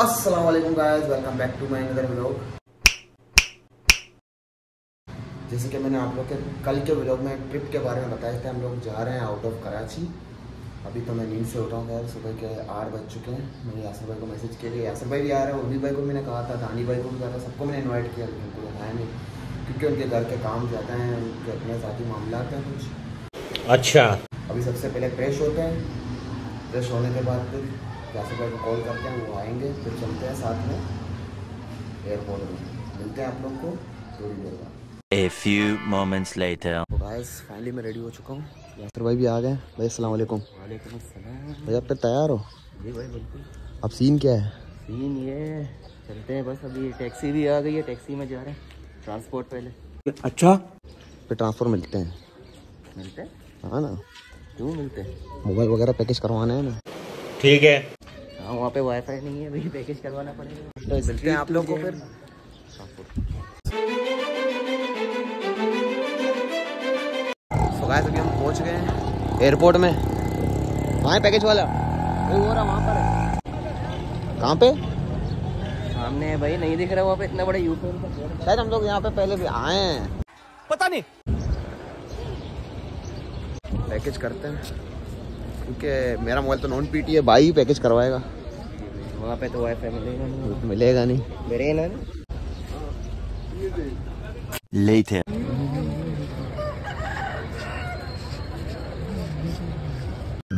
अस्सलाम वालेकुम guys welcome back to my another vlog जैसे कि मैंने आप लोग के कल के व्लॉग में ट्रिप के बारे में बताया था हम लोग जा रहे हैं आउट ऑफ़ कराची अभी तो मैं नींद से उठा हूँ यार सुबह के आठ बज चुके हैं। मैंने यासर भाई को मैसेज किया कि यासर भाई भी आ रहे हैं उर्वी भाई को मैंने कहा था दानी भाई को भी कहा था सबको मैंने इन्वाइट किया लेकिन उनको बताया नहीं क्योंकि उनके घर के काम जाते हैं उनके अपने साथी मामला हैं कुछ। अच्छा। अभी सबसे पहले फ्रेश होते हैं। फ्रेश होने के बाद यासर भाई को कॉल करते हैं वो आएँगे फिर चलते हैं साथ में एयरपोर्ट में। मिलते हैं आप लोग को थोड़ी देर बाद A few moments later. तो गाइस फाइनली मैं रेडी हो चुका हूँ। यासर भाई भी आ गए भाई अस्सलाम वालेकुम। वालेकुम अस्सलाम। भाई अब तक तैयार हो? जी भाई बिल्कुल। अब सीन क्या है? सीन ये चलते हैं बस। अभी टैक्सी भी आ गई है टैक्सी में जा रहे हैं। ट्रांसपोर्ट पहले। अच्छा। फिर ट्रांसफ़र मिलते हैं। मिलते हैं? हाँ ना। क्यों मिलते हैं? मोबाइल वगैरह पैकेज करवाना है ना। ठीक है। हाँ वहाँ पे वाईफाई नहीं है भाई पैकेज करवाना पड़ेगा। तो मिलते हैं आप लोगों को फिर। So अभी हम पहुँच गए हैं एयरपोर्ट में। कहाँ है पैकेज वाला? वो हो रहा वहाँ पर है। कहाँ पे? सामने है भाई नहीं दिख रहा वहाँ पे इतना बड़ा यूटर्न का शायद हम लोग यहाँ पे पहले भी आए हैं। पता नहीं। पैकेज करते हैं। क्योंकि मेरा मोबाइल तो नॉन पीटी है भाई पैकेज करवाएगा। वहाँ पे तो वाईफाई मिलेगा नहीं। मिलेगा नहीं। मेरे ना Later.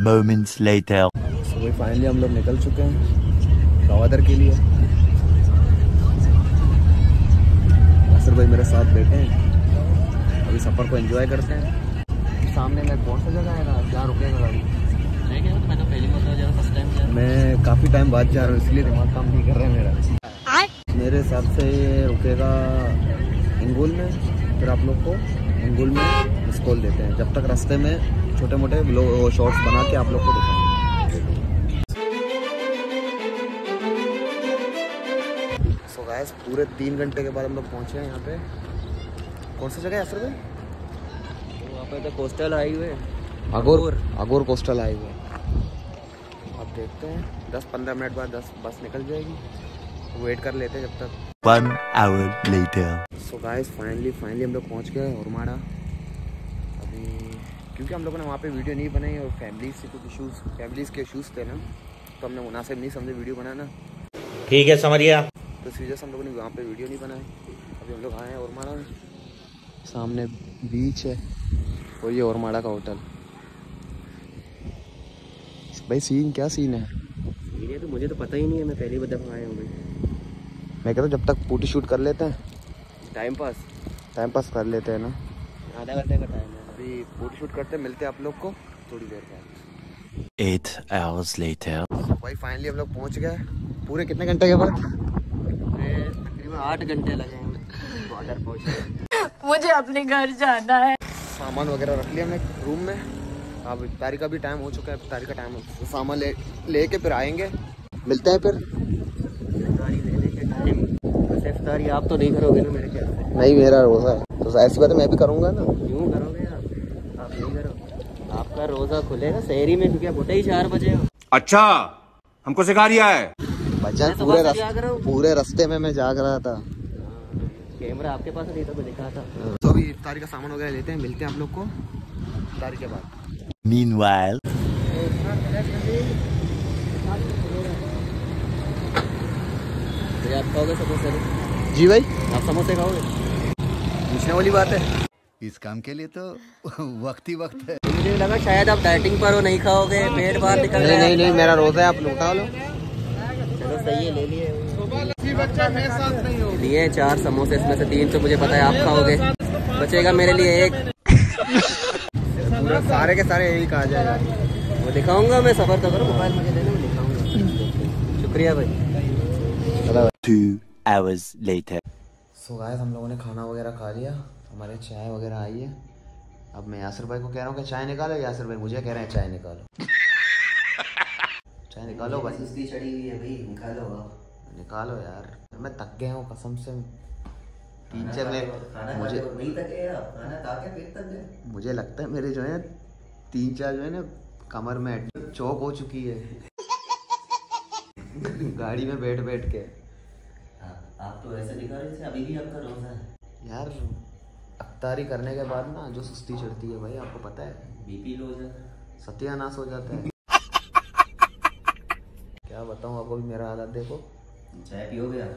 Moments later. सुबह फाइनली हम लोग निकल चुके हैं गवादर के लिए। असर भाई मेरे साथ बैठे हैं। अभी सफ़र को एंजॉय करते हैं। सामने में कौन सा जगह है ना जहाँ रुकेगा गाड़ी? मैं तो पहली बार फ़र्स्ट टाइम मैं काफ़ी टाइम बाद जा रहा हूँ इसलिए दिमाग काम नहीं कर रहा है मेरा। मेरे हिसाब से ये रुकेगा इंगुल में फिर आप लोग को इंगुल में मिस कॉल देते हैं। जब तक रास्ते में छोटे मोटे शॉर्ट्स बना के आप लोग को दिखाएँगे। सो गाइस पूरे तीन घंटे के बाद हम लोग पहुँचे हैं यहाँ पे। कौन सी जगह है असर में वहाँ पे तो कोस्टल हाईवे अगोर अगोर कोस्टल हाईवे देखते हैं। दस पंद्रह मिनट बाद दस बस निकल जाएगी। वेट कर लेते हैं जब तक। One hour later. So guys finally finally हम लोग पहुँच गए औरमाड़ा अभी क्योंकि हम लोगों ने वहाँ पे वीडियो नहीं बनाई और फैमिली से कुछ इशूज़ फैमिलीज़ के इशूज़ थे ना तो हमने मुनासिब नहीं समझे वीडियो बनाना। ठीक है समझ गया। तो इस वजह से हम लोगों ने वहाँ पे वीडियो नहीं बनाई अभी हम लोग आए हैं में सामने बीच है और ये औरमाड़ा का होटल। भाई सीन क्या सीन है? ये तो मुझे तो पता ही नहीं है मैं पहली बार दफ़ा आया हूँ भाई। मैं कहता हूँ जब तक फ़ोटो शूट कर लेते हैं। टाइम पास टाइम पास कर लेते हैं ना। आधा घंटे का टाइम है। अभी फ़ोटो शूट करते हैं मिलते हैं आप लोग को थोड़ी देर बाद। Eight hours later. भाई फाइनली हम लोग पहुँच गए। पूरे कितने घंटे के बाद? तकरीबन आठ घंटे लगे बॉर्डर पहुँचे। मुझे अपने घर जाना है। सामान वगैरह रख लिया हमने रूम में। अब इफ्तारी का भी टाइम हो चुका है इफ्तारी का टाइम तो सामान ले लेके फिर आएँगे। मिलते हैं फिर। इफ्तारी लेने के टाइम वैसे इफ्तारी आप तो नहीं करोगे ना मेरे ख्याल से। नहीं मेरा रोज़ा है। तो ऐसी बात है मैं भी करूँगा ना। क्यों करोगे आप? आप नहीं करो आपका रोज़ा खुलेगा शहरी में क्योंकि आप उठे ही चार बजे हो। अच्छा हमको सिखा रिया है। बच्चा तो पूरे बस रस, जाग रहा हूँ। पूरे रास्ते में मैं जाग रहा था। कैमरा आपके पास नहीं तो मैं दिखा था तो अभी इफ्तारी का सामान वगैरह लेते हैं मिलते हैं आप लोग को। इफ्तारी के बाद। Meanwhile. आप खाओगे समोसे जी भाई। आप समोसे खाओगे? पूछने वाली बात है। इस काम के लिए तो वक्त ही वक्त है। मुझे लगा शायद आप डाइटिंग पर हो नहीं खाओगे पेट बाहर निकल नहीं रहा नहीं है नहीं मेरा रोज़ा है आप लौटा लो। चलो सही है ले लिए। लिए चार समोसे इसमें से तीन तो मुझे पता है आप खाओगे। बचेगा मेरे लिए एक। पूरा सारे के सारे यही कहा जाएगा। वो दिखाऊँगा मैं सफ़र तो करो मोबाइल मुझे दे दो मैं दिखाऊँगा। शुक्रिया भाई। Two hours later. So guys हम लोगों ने खाना वगैरह खा लिया हमारे चाय वगैरह आई है। अब मैं यासर भाई को कह रहा हूँ कि चाय निकालो यासर भाई मुझे कह रहे हैं चाय निकालो। चाय निकालो भाई। सुस्ती चढ़ी हुई है भाई निकालो निकालो यार। मैं थक गया हूँ कसम से। तीन चार ने मुझे गए मुझे लगता है मेरे जो है तीन चार जो है ना कमर में चौक हो चुकी है। गाड़ी में बैठ बैठ के। हाँ, आप तो ऐसे दिखा रहे थे अभी भी आपका रोजा है। यार अफ्तारी करने के बाद ना जो सुस्ती चढ़ती है भाई आपको पता है। बीपी लो हो जाता है। सत्यानाश हो जाता है। क्या बताऊँ आपको भी मेरा हालत देखो। चाय पियोगे आप?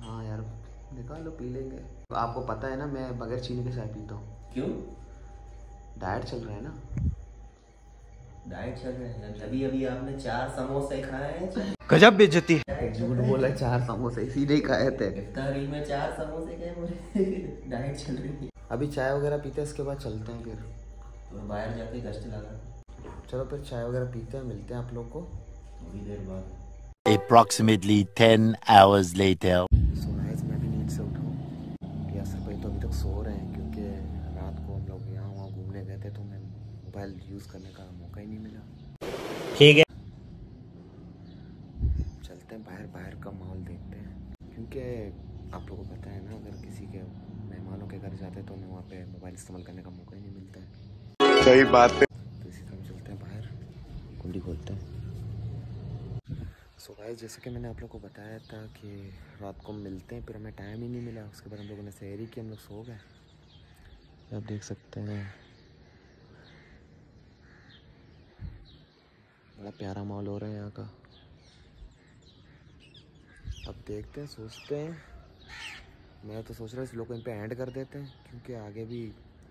हाँ यार निकालो पी लेंगे। आपको पता है ना मैं बगैर चीनी के चाय पीता हूँ। क्यों? डाइट चल रहा है ना। डाइट चल रहा है? अभी अभी आपने चार समोसे खाए हैं? चाय गजब बेइज्जती। झूठ बोला चार समोसे सीधे ही खाए थे। इफ्तारी में चार समोसे मुझे। डाइट चल रही है। अभी चाय वगैरह पीते हैं इसके बाद चलते हैं फिर। तो बाहर जाके गश्त लगा चलो फिर चाय वगैरह पीते हैं मिलते हैं आप लोग को। थोड़ी देर बाद। Approximately 10 hours later. नींद से उठा। हूँ यासर भाई तो अभी तक सो रहे हैं क्योंकि रात को हम लोग यहाँ वहाँ घूमने गए थे तो मैं मोबाइल यूज़ करने का मौका ही नहीं मिला। ठीक है। चलते हैं बाहर बाहर का माहौल देखते हैं। क्योंकि आप लोगों को पता है ना अगर किसी के मेहमानों के घर जाते हैं तो हमें वहाँ पे मोबाइल इस्तेमाल करने का मौका ही नहीं मिलता है। सही बात है। तो इसी तरह हम चलते हैं बाहर कुंडी खोलते हैं। सो भाई जैसे कि मैंने आप लोग को बताया था कि रात को मिलते हैं फिर हमें टाइम ही नहीं मिला। उसके बाद हम लोगों ने सहरी की, हम लोग सो गए। आप देख सकते हैं। बड़ा प्यारा माहौल हो रहा है यहाँ का। अब देखते हैं, सोचते हैं। मैं तो सोच रहा हूँ इस लोग को इन पर एंड कर देते हैं, क्योंकि आगे भी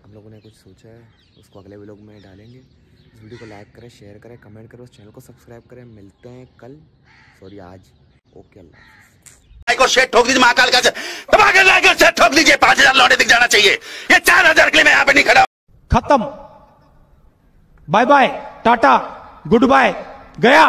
हम लोगों ने कुछ सोचा है। उसको अगले व्लॉग में डालेंगे। वीडियो को लाइक करें शेयर करें कमेंट करें उस चैनल को सब्सक्राइब करें। मिलते हैं कल सॉरी आज। ओके अल्लाह। को शेट ठोक दीजिए महाकाल का शेट ठोक दीजिए पाँच हज़ार लौटे दिख जाना चाहिए। ये चार हज़ार के लिए मैं यहाँ पे नहीं खड़ा खत्म। Bye bye tata good bye गया।